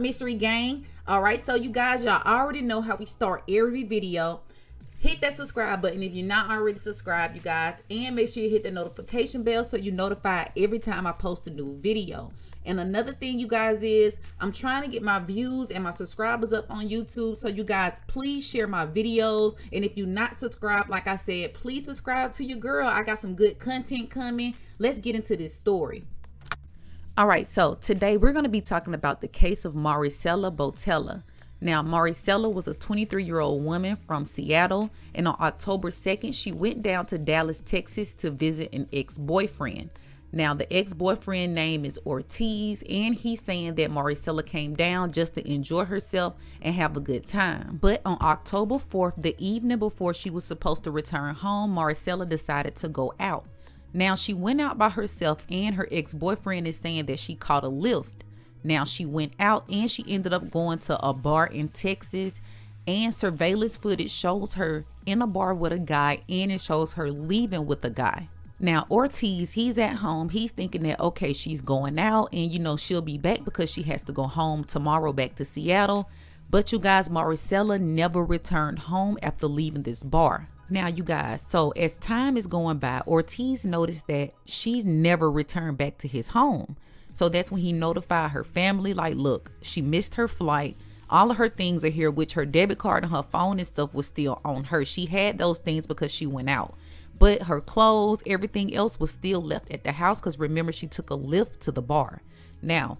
mystery gang? All right, so you guys, y'all already know how we start every video. Hit that subscribe button if you're not already subscribed, you guys, and make sure you hit the notification bell so you're notified every time I post a new video. And another thing, you guys, is I'm trying to get my views and my subscribers up on YouTube. So you guys, please share my videos. And if you're not subscribed, like I said, please subscribe to your girl. I got some good content coming. Let's get into this story. All right, so today we're going to be talking about the case of Marisela Botello. Now, Marisela was a 23 year old woman from Seattle, and on October 2nd, she went down to Dallas, Texas to visit an ex boyfriend. Now, the ex boyfriend name is Ortiz, and he's saying that Marisela came down just to enjoy herself and have a good time. But on October 4th, the evening before she was supposed to return home, Marisela decided to go out. Now, she went out by herself, and her ex boyfriend is saying that she caught a lift. Now, she went out and she ended up going to a bar in Texas, and surveillance footage shows her in a bar with a guy, and it shows her leaving with a guy. Now, Ortiz, he's at home. He's thinking that, okay, she's going out and, you know, she'll be back because she has to go home tomorrow back to Seattle. But you guys, Marisela never returned home after leaving this bar. Now, you guys, so as time is going by, Ortiz noticed that she's never returned back to his home. So that's when he notified her family, like, look, she missed her flight. All of her things are here, which her debit card and her phone and stuff was still on her. She had those things because she went out. But her clothes, everything else was still left at the house because remember, she took a lift to the bar. Now,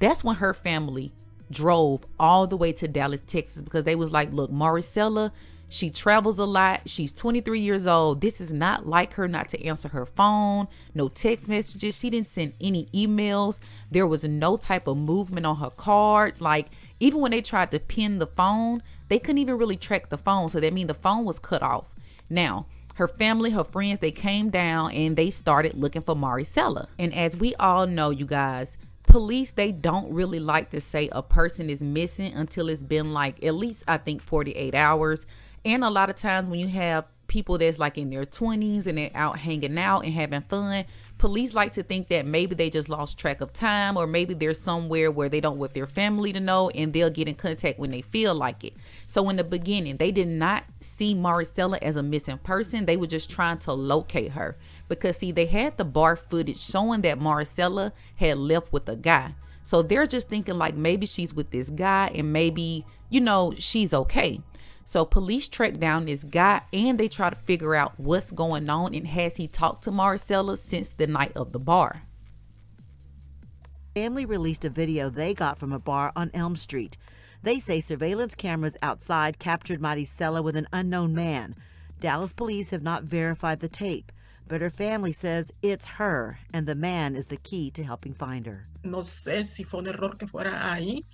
that's when her family drove all the way to Dallas, Texas because they was like, look, Marisela, she travels a lot. She's 23 years old. This is not like her not to answer her phone, no text messages. She didn't send any emails. There was no type of movement on her cards. Like, even when they tried to pin the phone, they couldn't even really track the phone. So that means the phone was cut off. Now, her family, her friends, they came down and they started looking for Marisela. And as we all know, you guys, police they don't really like to say a person is missing until it's been like at least I think 48 hours. And a lot of times when you have people that's like in their 20s and they're out hanging out and having fun, police like to think that maybe they just lost track of time or maybe they're somewhere where they don't want their family to know and they'll get in contact when they feel like it. So in the beginning, they did not see Marisela as a missing person. They were just trying to locate her because see, they had the bar footage showing that Marisela had left with a guy. So they're just thinking like maybe she's with this guy and maybe, you know, she's okay. So police track down this guy and they try to figure out what's going on and has he talked to Marisela since the night of the bar. Family released a video they got from a bar on Elm Street. They say surveillance cameras outside captured Marisela with an unknown man. Dallas police have not verified the tape, but her family says it's her and the man is the key to helping find her. No sé si fue un error que fuera ahí,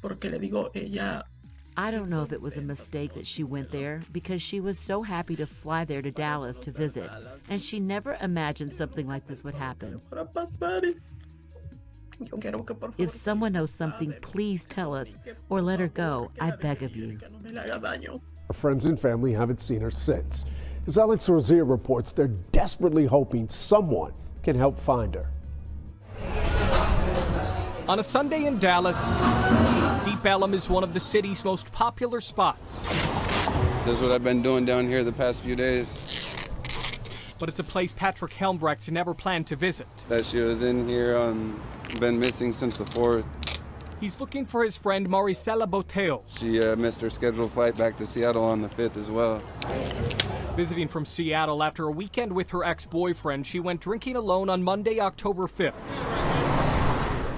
porque le digo, ella I don't know if it was a mistake that she went there because she was so happy to fly there to Dallas to visit, and she never imagined something like this would happen. If someone knows something, please tell us or let her go. I beg of you. Her friends and family haven't seen her since. As Alex Rozier reports, they're desperately hoping someone can help find her. On a Sunday in Dallas, Deep Ellum is one of the city's most popular spots. This is what I've been doing down here the past few days. But it's a place Patrick Helmbrecht never planned to visit. That she was in here, um, been missing since the 4th. He's looking for his friend Marisela Botello. She uh, missed her scheduled flight back to Seattle on the 5th as well. Visiting from Seattle after a weekend with her ex-boyfriend, she went drinking alone on Monday, October 5th.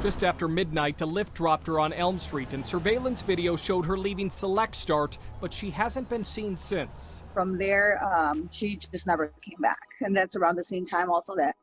Just after midnight, a lift dropped her on Elm Street, and surveillance video showed her leaving Select Start, but she hasn't been seen since. From there, um, she just never came back. And that's around the same time also that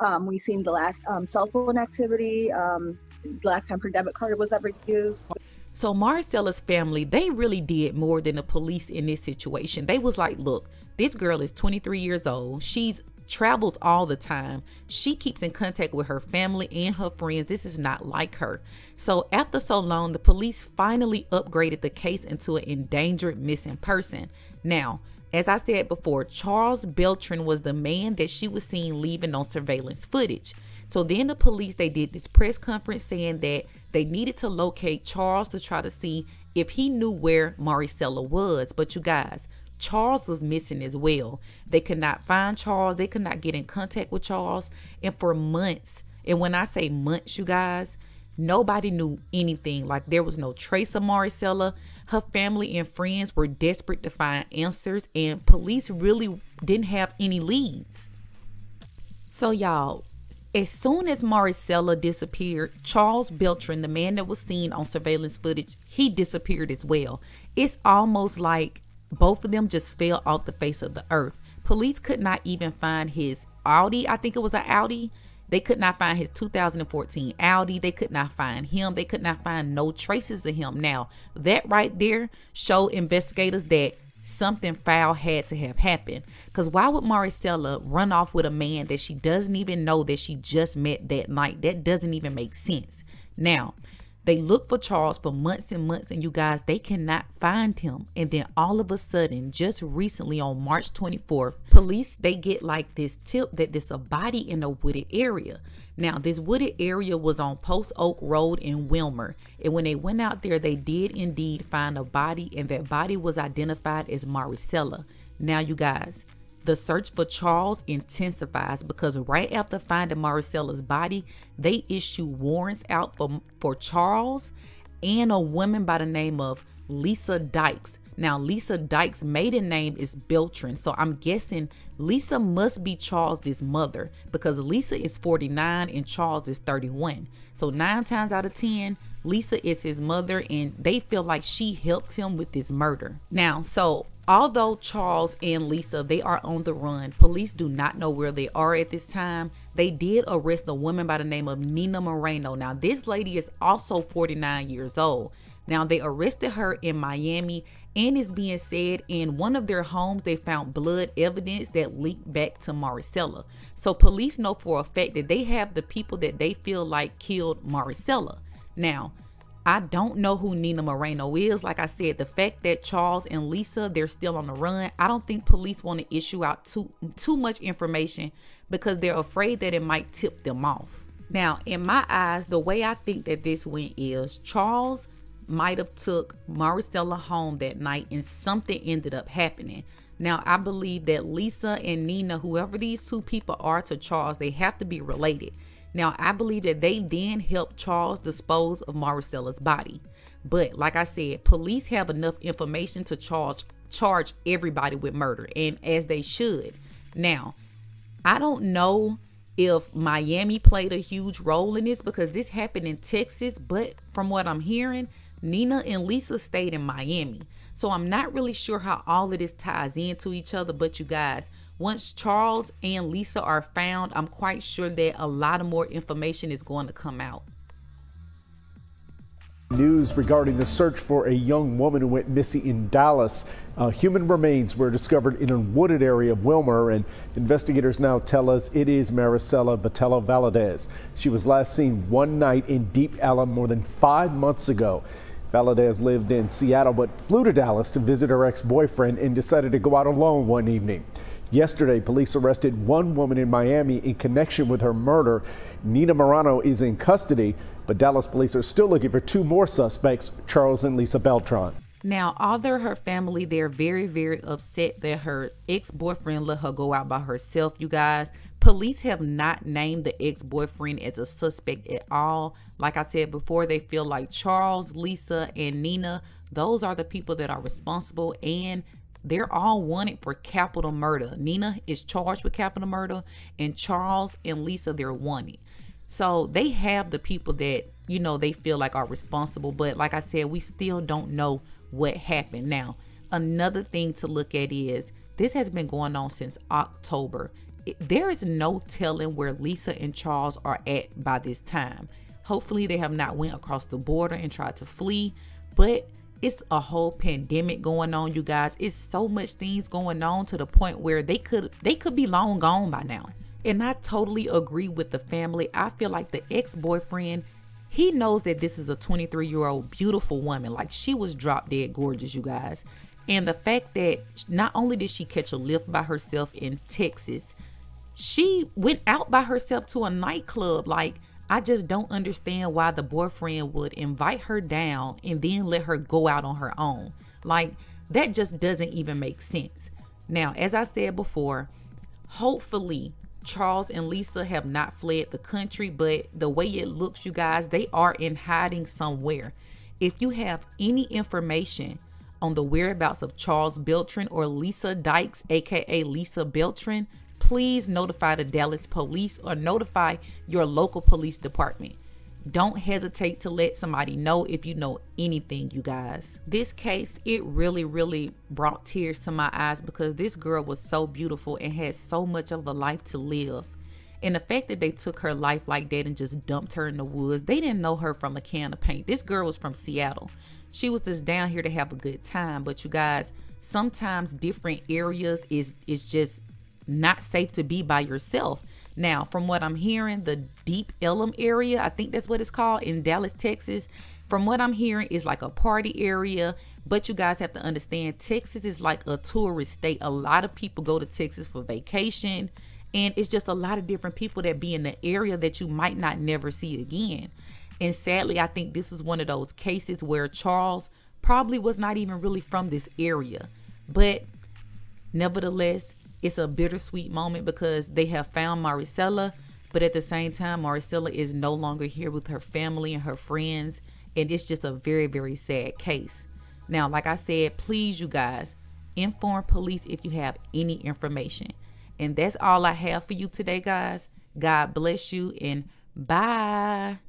um, we seen the last um, cell phone activity, um, the last time her debit card was ever used. So Marisela's family, they really did more than the police in this situation. They was like, look, this girl is 23 years old. She's travels all the time. She keeps in contact with her family and her friends. This is not like her. So, after so long, the police finally upgraded the case into an endangered missing person. Now, as I said before, Charles Beltran was the man that she was seen leaving on surveillance footage. So then the police they did this press conference saying that they needed to locate Charles to try to see if he knew where Marisela was. But you guys, Charles was missing as well. They could not find Charles. They could not get in contact with Charles. And for months, and when I say months, you guys, nobody knew anything. Like there was no trace of Marisela. Her family and friends were desperate to find answers, and police really didn't have any leads. So, y'all, as soon as Marisela disappeared, Charles Beltran, the man that was seen on surveillance footage, he disappeared as well. It's almost like both of them just fell off the face of the earth. Police could not even find his Audi. I think it was an Audi. They could not find his 2014 Audi. They could not find him. They could not find no traces of him. Now, that right there showed investigators that something foul had to have happened. Because why would Marisela run off with a man that she doesn't even know that she just met that night? That doesn't even make sense. Now, they look for Charles for months and months, and you guys, they cannot find him. And then all of a sudden, just recently on March 24th, police they get like this tip that there's a body in a wooded area. Now, this wooded area was on Post Oak Road in Wilmer. And when they went out there, they did indeed find a body, and that body was identified as Marisela. Now, you guys, the search for Charles intensifies because right after finding Marisela's body, they issue warrants out for, for Charles and a woman by the name of Lisa Dykes. Now, Lisa Dykes' maiden name is Beltran, so I'm guessing Lisa must be Charles's mother because Lisa is 49 and Charles is 31. So, nine times out of 10, Lisa is his mother, and they feel like she helped him with this murder. Now, so Although Charles and Lisa they are on the run, police do not know where they are at this time. They did arrest a woman by the name of Nina Moreno. Now this lady is also 49 years old. Now they arrested her in Miami and it's being said in one of their homes they found blood evidence that leaked back to Marisela. So police know for a fact that they have the people that they feel like killed Marisela. Now, I don't know who Nina Moreno is. Like I said, the fact that Charles and Lisa they're still on the run, I don't think police want to issue out too too much information because they're afraid that it might tip them off. Now, in my eyes, the way I think that this went is Charles might have took Marisela home that night and something ended up happening. Now, I believe that Lisa and Nina, whoever these two people are to Charles, they have to be related now, I believe that they then helped Charles dispose of Marisela's body. But like I said, police have enough information to charge charge everybody with murder, and as they should. Now, I don't know if Miami played a huge role in this because this happened in Texas, but from what I'm hearing, Nina and Lisa stayed in Miami. So I'm not really sure how all of this ties into each other, but you guys, once Charles and Lisa are found, I'm quite sure that a lot of more information is going to come out. News regarding the search for a young woman who went missing in Dallas. Uh, human remains were discovered in a wooded area of Wilmer, and investigators now tell us it is Marisela Botello Valadez. She was last seen one night in Deep Ellum more than five months ago. Valadez lived in Seattle but flew to Dallas to visit her ex boyfriend and decided to go out alone one evening. Yesterday, police arrested one woman in Miami in connection with her murder. Nina Morano is in custody, but Dallas police are still looking for two more suspects, Charles and Lisa Beltran. Now, although her family, they're very, very upset that her ex-boyfriend let her go out by herself, you guys. Police have not named the ex-boyfriend as a suspect at all. Like I said before, they feel like Charles, Lisa, and Nina, those are the people that are responsible and they're all wanted for capital murder. Nina is charged with capital murder, and Charles and Lisa, they're wanted. So they have the people that, you know, they feel like are responsible. But like I said, we still don't know what happened. Now, another thing to look at is this has been going on since October. There is no telling where Lisa and Charles are at by this time. Hopefully they have not went across the border and tried to flee, but it's a whole pandemic going on you guys. It's so much things going on to the point where they could they could be long gone by now. And i totally agree with the family. I feel like the ex-boyfriend he knows that this is a 23 year old beautiful woman. Like she was drop dead gorgeous you guys. And the fact that not only did she catch a lift by herself in texas she went out by herself to a nightclub. Like, I just don't understand why the boyfriend would invite her down and then let her go out on her own. Like, that just doesn't even make sense. Now, as I said before, hopefully Charles and Lisa have not fled the country, but the way it looks, you guys, they are in hiding somewhere. If you have any information on the whereabouts of Charles Beltran or Lisa Dykes, aka Lisa Beltran, please notify the Dallas police or notify your local police department. Don't hesitate to let somebody know if you know anything, you guys. This case, it really, really brought tears to my eyes because this girl was so beautiful and had so much of a life to live. And the fact that they took her life like that and just dumped her in the woods, they didn't know her from a can of paint. This girl was from Seattle. She was just down here to have a good time. But you guys, sometimes different areas is is just not safe to be by yourself. Now, from what I'm hearing, the Deep Ellum area, I think that's what it's called in Dallas, Texas. From what I'm hearing, is like a party area. But you guys have to understand, Texas is like a tourist state. A lot of people go to Texas for vacation, and it's just a lot of different people that be in the area that you might not never see again. And sadly, I think this is one of those cases where Charles probably was not even really from this area. But nevertheless, it's a bittersweet moment because they have found Marisela, but at the same time, Marisela is no longer here with her family and her friends. And it's just a very, very sad case. Now, like I said, please, you guys, inform police if you have any information. And that's all I have for you today, guys. God bless you and bye.